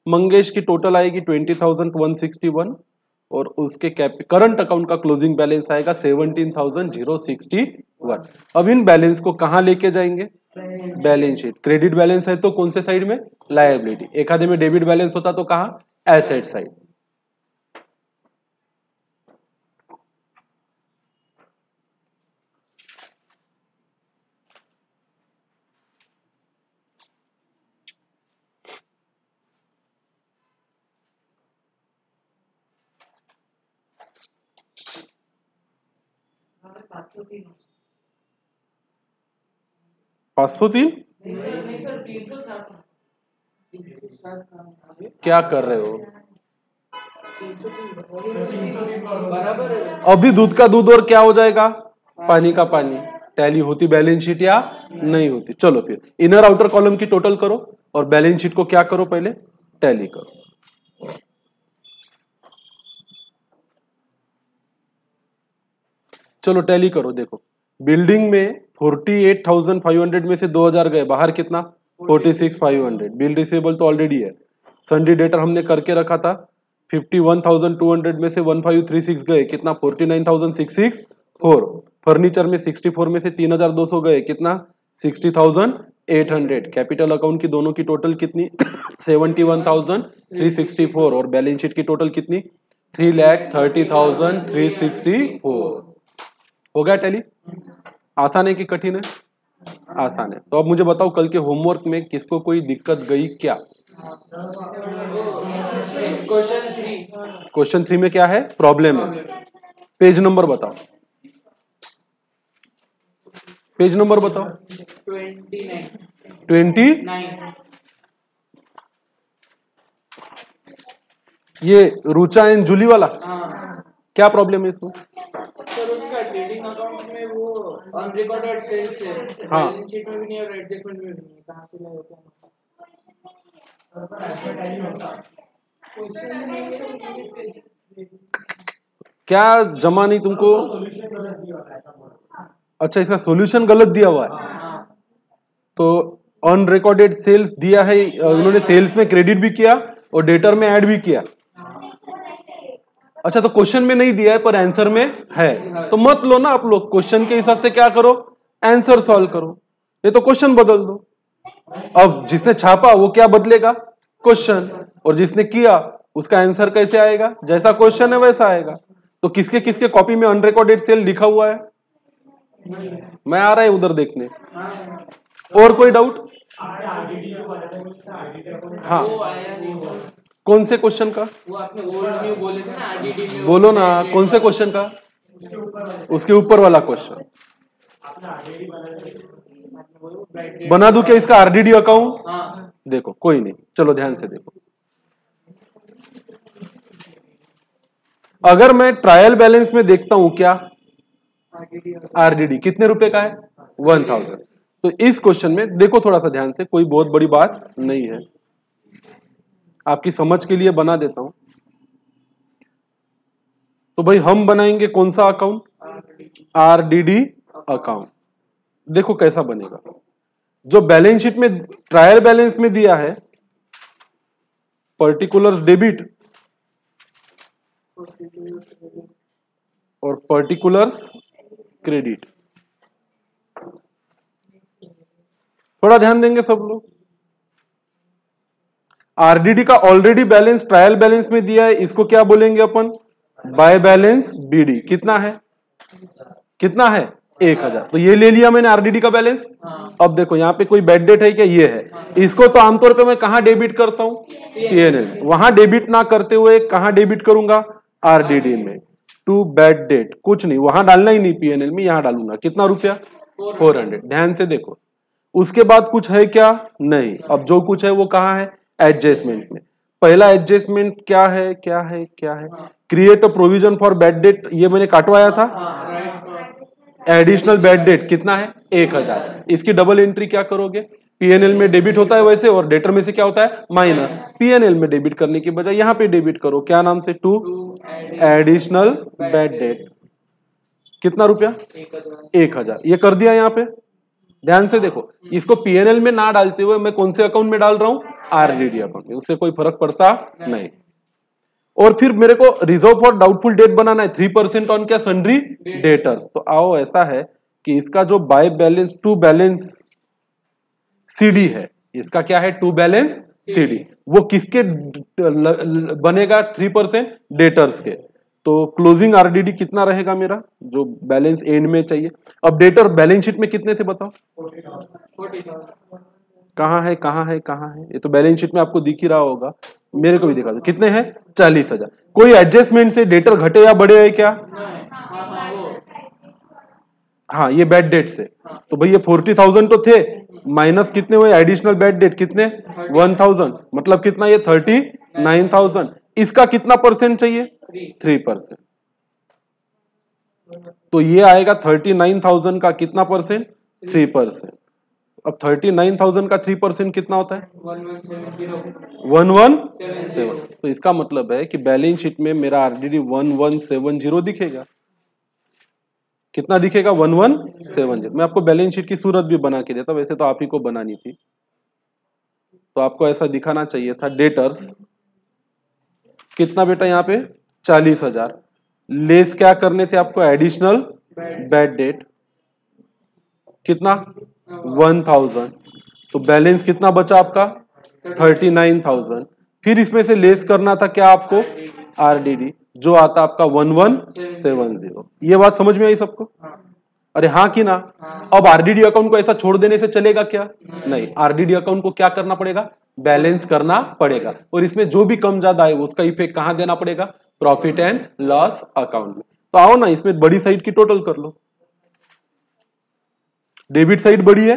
Mangesh की टोटल आएगी twenty thousand one sixty one और उसके करंट अकाउंट का क्लोजिंग बैलेंस आएगा seventeen thousand zero sixty one अब इन बैलेंस को कहाँ लेके जाएँगे? बैलेंस शीट क्रेडिट बैलेंस है तो कौन से साइड में? लाइबिलिटी एक आधे में डेबिट बैलेंस होता तो कहा? एसेट साइड तीन क्या कर रहे हो? अभी दूध का दूध और क्या हो जाएगा? पानी का पानी। टैली होती बैलेंस शीट या नहीं होती? चलो फिर। इनर आउटर कॉलम की टोटल करो और बैलेंस शीट को क्या करो पहले? टैली करो। चलो टैली करो, देखो। बिल्डिंग में forty eight thousand five hundred में से दो हज़ार गए। बाहर कितना? Forty six five hundred. Bill receivable तो ऑलरेडी है। संडे डेटर हमने करके रखा था। Fifty one thousand two hundred में से वन फाइव थ्री सिक्स गए। कितना? Forty nine thousand six six four. Furniture में सिक्सटी फोर में से तीन हज़ार दो सौ गए। कितना? Sixty thousand eight hundred. Capital account की दोनों की टोटल कितनी? Seventy one thousand three sixty four. और बैलेंस शीट की टोटल कितनी? Three lakh thirty thousand three sixty four. हो गया टैली आसान है कि कठिन है? आसान है। तो अब मुझे बताओ कल के होमवर्क में किसको कोई दिक्कत गई क्या? क्वेश्चन थ्री क्वेश्चन थ्री में क्या है? प्रॉब्लम है। पेज नंबर बताओ। पेज नंबर बताओ। ट्वेंटी ये रुचा एंड जूली वाला? हाँ। क्या प्रॉब्लम है इसमें सर उसका ट्रेडिंग अकाउंट में वो अनरिकॉर्डेड सेल्स है। हाँ। शीट में भी नहीं और एडजस्टमेंट में भी नहीं कहाँ से लाए होते क्या जमा नहीं तुमको? अच्छा इसका सॉल्यूशन गलत दिया हुआ है। हाँ तो अनरिकॉर्डेड सेल्स दिया है उन्होंने सेल्स में क्रेडिट भी किया और डेटर में ऐड भी किया। अच्छा तो क्वेश्चन में नहीं दिया है, पर आंसर में है। तो मत लो ना आप लोग। क्वेश्चन के हिसाब से क्या करो? आंसर सॉल्व करो। ये तो क्वेश्चन बदल दो। अब जिसने छापा, वो क्या बदलेगा? क्वेश्चन और जिसने किया, उसका आंसर कैसे आएगा? जैसा क्वेश्चन है, वैसा आएगा। तो किसके किसके कॉपी में अनरिकॉर्डेड सेल लिखा हुआ है? मैं आ रहा है उधर देखने। और कोई डाउट हाँ। कौन से क्वेश्चन का? वो आपने ओल्ड बोले थे ना आरडीडी में बोलो ना कौन से क्वेश्चन का? उसके ऊपर वाला क्वेश्चन बना दू क्या इसका आरडीडी अकाउंट हाँ। देखो कोई नहीं। चलो ध्यान से देखो। अगर मैं ट्रायल बैलेंस में देखता हूँ क्या? आरडीडी आरडीडी कितने रुपए का है? वन थाउज़ेंड तो इस क्वेश्चन में देखो थोड़ा सा ध्यान से कोई बहुत बड़ी बात नहीं है। आपकी समझ के लिए बना देता हूँ। तो भाई हम बनाएँगे कौन सा अकाउंट आरडीडी अकाउंट देखो कैसा बनेगा। जो बैलेंस शीट में ट्रायल बैलेंस में दिया है पर्टिकुलर डेबिट और पर्टिकुलर्स क्रेडिट थोड़ा ध्यान देंगे सब लोग। आरडीडी का ऑलरेडी बैलेंस ट्रायल बैलेंस में दिया है इसको क्या बोलेंगे अपन? बाय बैलेंस बीडी कितना है? कितना है? एक हज़ार। तो ये ले लिया मैंने आरडीडी का बैलेंस हाँ। अब देखो यहाँ पे कोई बैड डेट है क्या? ये है। इसको तो आमतौर पे मैं कहा डेबिट करता हूँ? पीएनएल वहाँ डेबिट ना करते हुए कहा डेबिट करूँगा? आरडीडी में। टू बैड डेट कुछ नहीं। वहाँ डालना ही नहीं पीएनएल में। यहाँ डालूँगा। कितना रुपया? फोर हंड्रेड ध्यान से देखो। उसके बाद कुछ है क्या? नहीं। अब जो कुछ है वो कहाँ है? एडजस्टमेंट में। पहला एडजस्टमेंट क्या है क्या है क्या है? Create a provision for bad debt ये मैंने काटवाया था। एडिशनल बैड डेट कितना है? एक हज़ार। इसकी डबल एंट्री क्या करोगे? पीएनएल में डेबिट होता है वैसे, और डेटर में से क्या होता है? माइनस पीएनएल में डेबिट करने की बजाय यहाँ पे डेबिट करो। क्या नाम से? Two two additional bad debt कितना रुपया? एक हज़ार। एक ये कर दिया यहाँ पे। ध्यान से देखो। इसको पीएनएल में ना डालते हुए मैं कौन से अकाउंट में डाल रहा हूँ? अकाउंट में उससे कोई फ़र्क पड़ता नहीं। नहीं। और फिर मेरे को रिज़र्व फॉर डाउटफुल डेट बनाना है थ्री परसेंट ऑन क्या? सन्ड्री डेटर्स तो आओ ऐसा है कि इसका जो by balance to balance CD है इसका क्या है? टू बैलेंस सीडी वो किसके बनेगा? थ्री परसेंट डेटर्स के। तो क्लोजिंग आरडीडी कितना रहेगा मेरा? जो बैलेंस एंड में चाहिए। अब डेटर बैलेंस शीट में कितने थे बताओ? फोर्टी थाउज़ेंड कहाँ है कहाँ है कहाँ है? ये तो बैलेंस शीट में आपको दिख ही रहा होगा। मेरे को भी दिखा दो। कितने हैं? चालीस हज़ार। कोई एडजस्टमेंट से डेटर घटे या बढ़े है क्या? हाँ ये बैड डेट से तो भाई ये फोर्टी थाउज़ेंड तो थे। माइनस कितने हुए? एडिशनल बैड डेट कितने? वन थाउज़ेंड मतलब कितना ये? थर्टी नाइन थाउज़ेंड इसका कितना परसेंट चाहिए? थ्री परसेंट तो ये आएगा थर्टी नाइन थाउज़ेंड का कितना परसेंट थ्री परसेंट अब थर्टी नाइन थाउज़ेंड का थ्री परसेंट कितना होता है? वन वन सेवन तो इसका मतलब है कि बैलेंस शीट में मेरा RDD one one seven zero दिखेगा। कितना दिखेगा? वन वन सेवन ज़ीरो मैं आपको बैलेंस शीट की सूरत भी बना के देता वैसे तो आप ही को बनानी थी। तो आपको ऐसा दिखाना चाहिए था डेटर्स। कितना बेटा यहाँ पे? चालीस हज़ार। लेस क्या करने थे आपको? Additional bad debt. कितना? One thousand. तो बैलेंस कितना बचा आपका? Thirty nine thousand. फिर इसमें से लेस करना था क्या आपको? आरडीडी जो आता आपका वन वन सेवन ज़ीरो। ये बात समझ में आई सबको? अरे हाँ कि ना? अब आरडीडी अकाउंट को ऐसा छोड़ देने से चलेगा क्या? नहीं। आरडीडी अकाउंट को क्या करना पड़ेगा? बैलेंस करना पड़ेगा। और इसमें जो भी कम ज़्यादा है, उसका इफ़ेक्ट कहाँ देना पड़ेगा? प्रॉफिट एंड लॉस अकाउंट में। तो आओ ना, इसमें बड़ी साइड की टोटल कर लो। डेबिट साइड बड़ी है।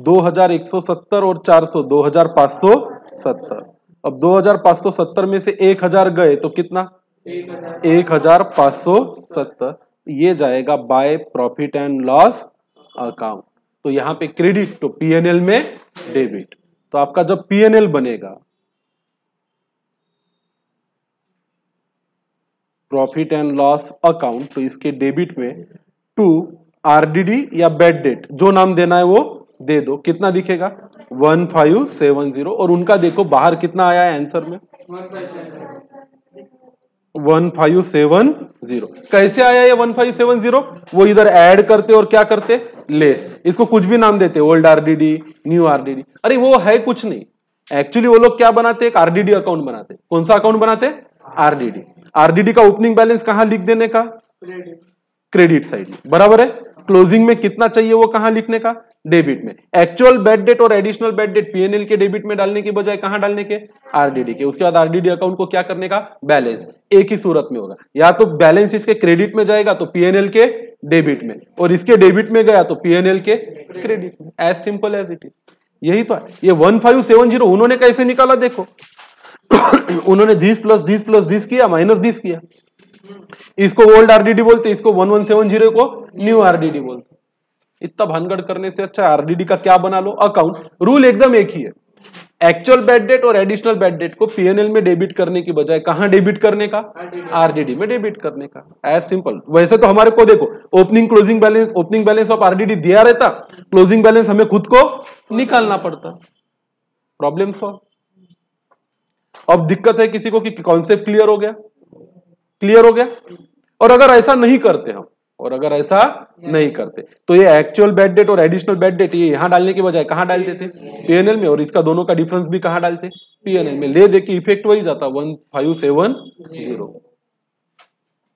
2170 और 400 2570 अब 2570 में से 1000 गए तो कितना? एक हज़ार एक हज़ार पाँच सौ सत्तर। ये जाएगा by profit and loss account. तो यहाँ पे क्रेडिट तो पीएनएल में डेबिट। तो आपका जब पीएनएल बनेगा, प्रॉफिट एंड लॉस अकाउंट तो इसके डेबिट में टू आरडीडी या बेड डेट, जो नाम देना है वो दे दो। कितना दिखेगा? One five seven zero. और उनका देखो, बाहर कितना आया है आंसर में? One five seven zero. कैसे आया ये वन फाइव सेवन ज़ीरो? वो इधर ऐड करते और क्या करते? लेस। इसको कुछ भी नाम देते। Old RDD, new RDD. अरे वो है कुछ नहीं। एक्चुअली वो लोग क्या बनाते? एक आरडीडी अकाउंट बनाते। कौन सा अकाउंट बनाते? आरडीडी। आरडीडी का ओपनिंग बैलेंस कहाँ लिख देने का? Credit side. बराबर है? क्लोजिंग में कितना चाहिए वो कहाँ लिखने का? डेबिट में। एक्चुअल बेड डेट और एडिशनल बेड डेट पीएनएल के डेबिट में डालने की बजाय कहाँ डालने के? आरडीडी के। उसके बाद आरडीडी अकाउंट को क्या करने का? बैलेंस एक ही सूरत में होगा। या तो बैलेंस इसके क्रेडिट में जाएगा तो पीएनएल के डेबिट में। और इसके डेबिट में गया तो पीएनएल के क्रेडिट में। As simple as it is यही तो है। ये वन फाइव सेवन ज़ीरो उन्होंने कैसे निकाला? देखो। उन्होंने this plus this plus this किया माइनस दिस किया। इसको ओल्ड आरडीडी बोलते इसको वन वन सेवन ज़ीरो को न्यू आरडीडी बोलते इतना भानगढ़ करने से अच्छा आरडीडी का क्या बना लो? अकाउंट रूल एकदम एक ही है। एक्चुअल बैड डेट और एडिशनल बैड डेट को पीएनएल में डेबिट करने की बजाय कहाँ डेबिट करने का? आरडीडी में डेबिट करने का। एज सिंपल वैसे तो हमारे को देखो opening closing balance opening balance of RDD दिया रहता क्लोजिंग बैलेंस हमें खुद को निकालना पड़ता। प्रॉब्लम सॉल्व अब दिक्कत है किसी को कि कॉन्सेप्ट क्लियर हो गया। क्लियर हो गया? और अगर ऐसा नहीं करते हम और अगर ऐसा नहीं करते तो ये एक्चुअल बेड डेट और एडिशनल बेड डेट ये यहाँ डालने के बजाय कहाँ डालते थे? पीएनएल में और इसका दोनों का डिफरेंस भी कहाँ डालते? पीएनएल में। ले दे के इफ़ेक्ट वही जाता one five seven zero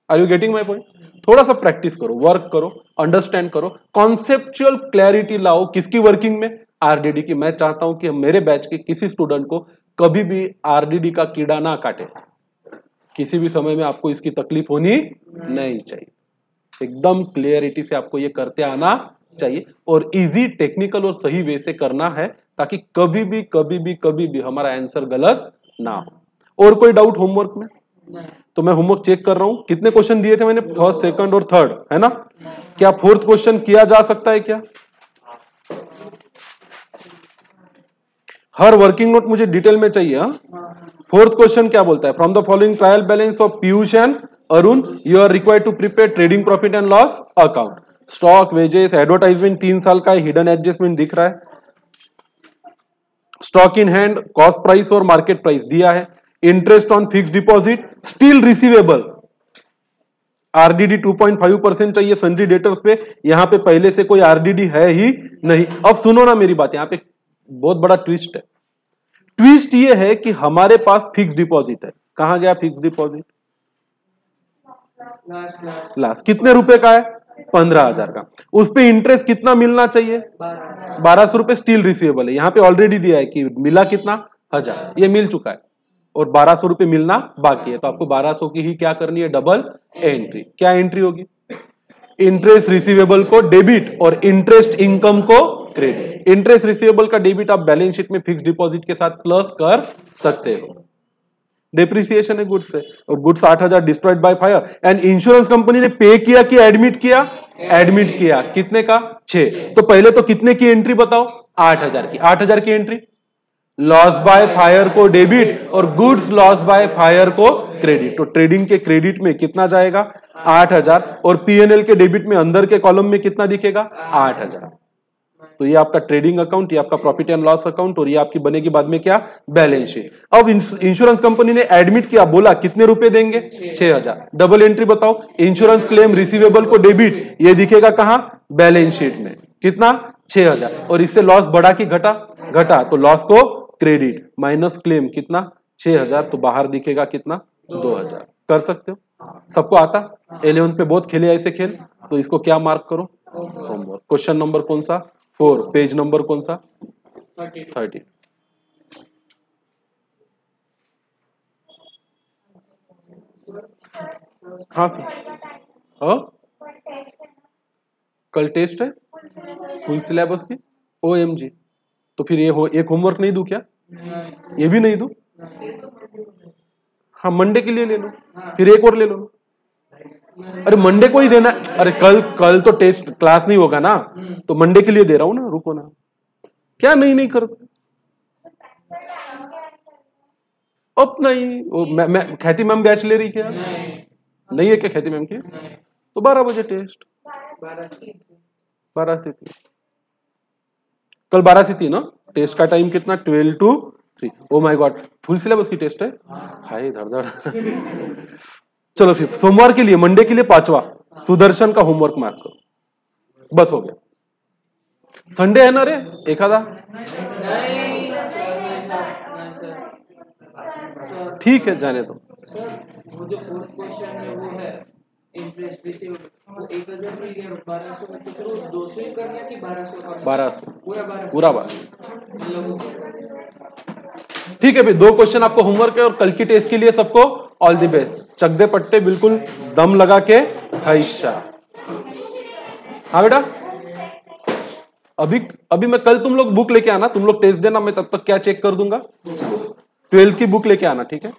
are you getting my point थोड़ा सा प्रैक्टिस करो वर्क करो अंडरस्टैंड करो कॉन्सेप्चुअल क्लैरिटी लाओ किसकी वर्किंग में? आरडीडी की। मैं चाहता हूँ कि मेरे बैच के किसी स्टूडेंट को कभी भी आरडीडी का कीड़ा ना काटे। किसी भी समय में आपको इसकी तकलीफ़ होनी नहीं चाहिए। एकदम क्लियरिटी से आपको ये करते आना चाहिए और इजी टेक्निकल और सही वे से करना है ताकि कभी भी कभी भी कभी भी हमारा आंसर गलत ना हो। और कोई डाउट होमवर्क में? तो मैं होमवर्क चेक कर रहा हूँ। कितने क्वेश्चन दिए थे मैंने? फ़र्स्ट सेकंड और थर्ड है ना? क्या फोर्थ क्वेश्चन किया जा सकता है क्या? हर वर्किंग नोट मुझे डिटेल में चाहिए हाँ। फोर्थ क्वेश्चन क्या बोलता है? From the following trial balance of Piyush and Arun you are required to prepare trading profit and loss account stock wages advertisement तीन साल का हिडन एडजस्टमेंट दिख रहा है। Stock in hand cost price और मार्केट प्राइस दिया है। Interest on fix deposit still receivable RDD 2.5 percent चाहिए सन्ड्री डेटर्स पे। यहाँ पे पहले से कोई आरडीडी है ही नहीं। अब सुनो ना मेरी बात, यहाँ पे बहुत बड़ा ट्विस्ट है। ट्विस्ट ये है कि हमारे पास फिक्स डिपॉजिट है। कहा गया फिक्स डिपॉजिट? लास्ट कितने रुपए का है? पंद्रह हज़ार का। उस पर इंटरेस्ट कितना मिलना चाहिए? बारह सौ रुपए स्टील रिसीवेबल है। यहाँ पे ऑलरेडी दिया है कि मिला कितना? हज़ार। ये मिल चुका है। और बारह सौ रुपए मिलना बाकी है। तो आपको बारह सौ की ही क्या करनी है? Double entry. क्या एंट्री होगी? इंटरेस्ट रिसीवेबल को डेबिट और इंटरेस्ट इनकम को क्रेडिट इंटरेस्ट रिसीवेबल का डेबिट आप बैलेंस शीट में फिक्स डिपॉजिट के साथ प्लस कर सकते हो। डेप्रिसिएशन है गुड्स से। और गुड्स आठ हज़ार destroyed by fire and insurance company ने पे किया कि एडमिट किया? एडमिट किया। कितने का? छह। तो पहले तो कितने की एंट्री बताओ? आठ हज़ार की। आठ हज़ार की एंट्री लॉस बाय फायर को डेबिट और गुड्स लॉस बाय फायर को क्रेडिट तो ट्रेडिंग के क्रेडिट में कितना जाएगा? आठ हज़ार। और पीएनएल के डेबिट में अंदर के कॉलम में कितना दिखेगा? आठ हज़ार। तो ये आपका ट्रेडिंग अकाउंट ये आपका प्रॉफिट एंड लॉस अकाउंट और ये आपकी बनेगी बाद में क्या? बैलेंस शीट अब इंश्योरेंस कंपनी ने एडमिट किया, बोला कितने रुपए देंगे? छह हज़ार। डबल एंट्री बताओ। इंश्योरेंस क्लेम रिसीवेबल को डेबिट ये दिखेगा कहाँ? बैलेंस शीट में। कितना? छह हज़ार। और इससे लॉस बढ़ा कि घटा? घटा। तो लॉस को क्रेडिट माइनस क्लेम कितना? छह हज़ार। तो बाहर दिखेगा कितना? दो हज़ार। कर सकते हो? सबको आता? इलेवन पे बहुत खेले ऐसे खेल। तो इसको क्या मार्क करो? होमवर्क क्वेश्चन नंबर कौन सा? फोर पेज नंबर कौन सा? Thirty thirty. हाँ सर। हाँ? कल टेस्ट है? फुल सिलेबस की? ओ एम जी तो फिर ये हो एक होमवर्क नहीं दू क्या? ये भी नहीं दू? हाँ मंडे के लिए ले लो। फिर एक और ले लो। अरे मंडे को ही देना अरे कल कल तो टेस्ट क्लास नहीं होगा ना? तो मंडे के लिए दे रहा हूँ ना रुको ना। क्या नहीं नहीं करते? अब नहीं वो मैं, मैं ख्याति मैम बैच ले रही क्या? नहीं। नहीं है क्या ख्याति मैम की? तो बारह बजे टेस्ट। बारह से तीन। कल बारह से तीन हाँ? टेस्ट का टाइम कितना? Twelve two three O my god full syllabus की टेस्ट है? हाय धड़ धड़ चलो फिर सोमवार के लिए मंडे के लिए पांचवा। सुदर्शन का होमवर्क मार्क करो। बस हो गया। संडे है ना रे? एखादा? ठीक है, जाने दो। बारह सौ। पूरा ठीक है भाई दो क्वेश्चन आपको होमवर्क है और कल की टेस्ट के लिए सबको ऑल दी बेस्ट चकदे पट्टे, बिल्कुल दम लगा के हैशा हाँ बेटा? अभी अभी मैं कल तुम लोग बुक लेके आना, तुम लोग टेस्ट देना, मैं तब तक क्या चेक कर दूँगा? ट्वेल्थ की बुक लेके आना, ठीक है?